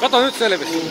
kato nyt selvisi.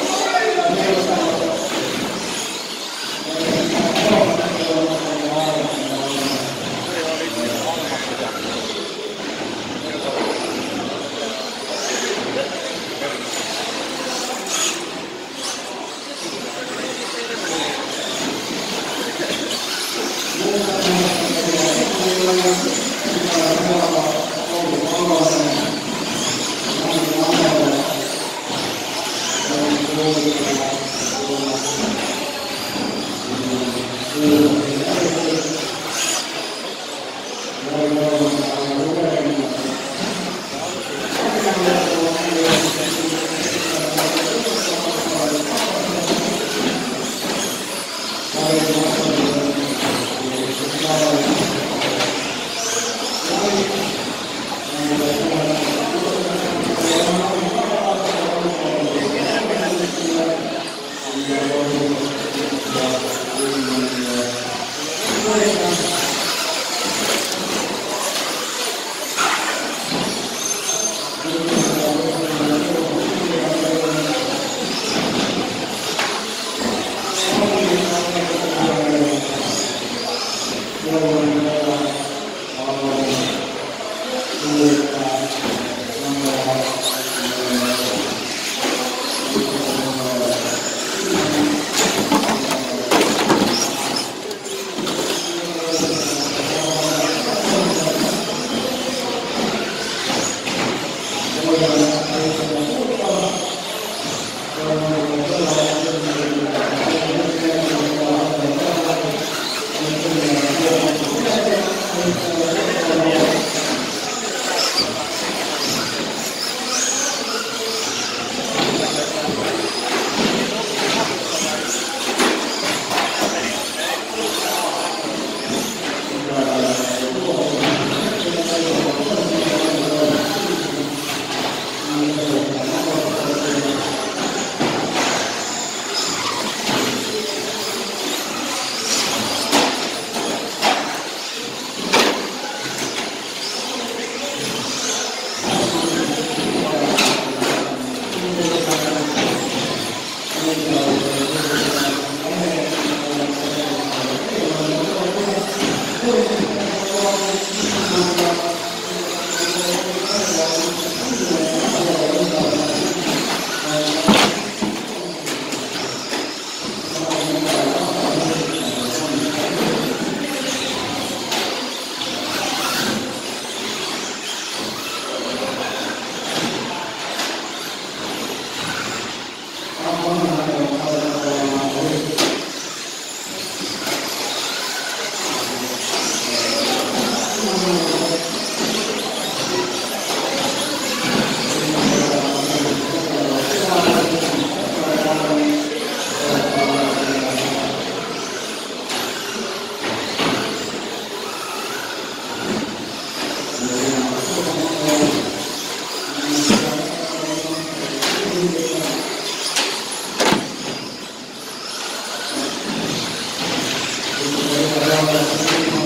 Amen.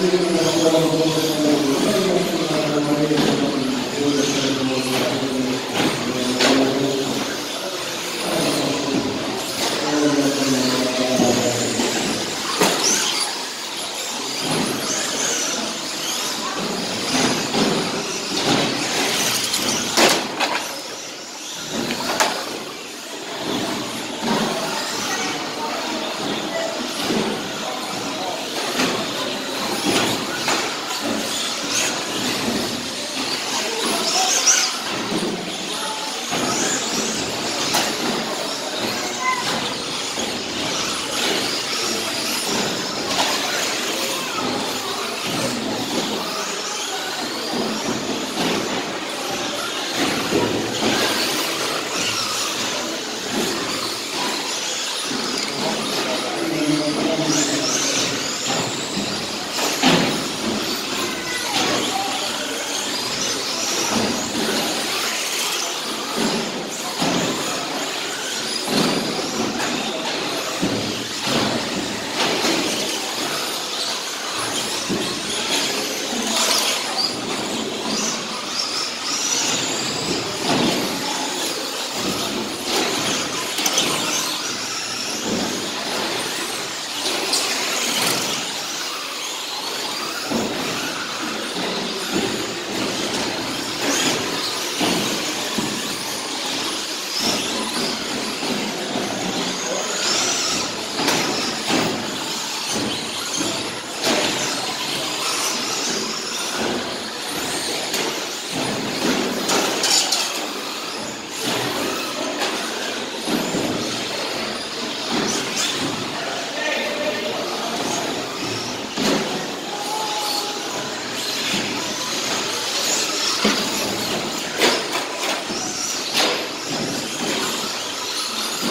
Thank you.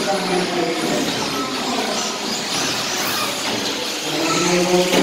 Thank you.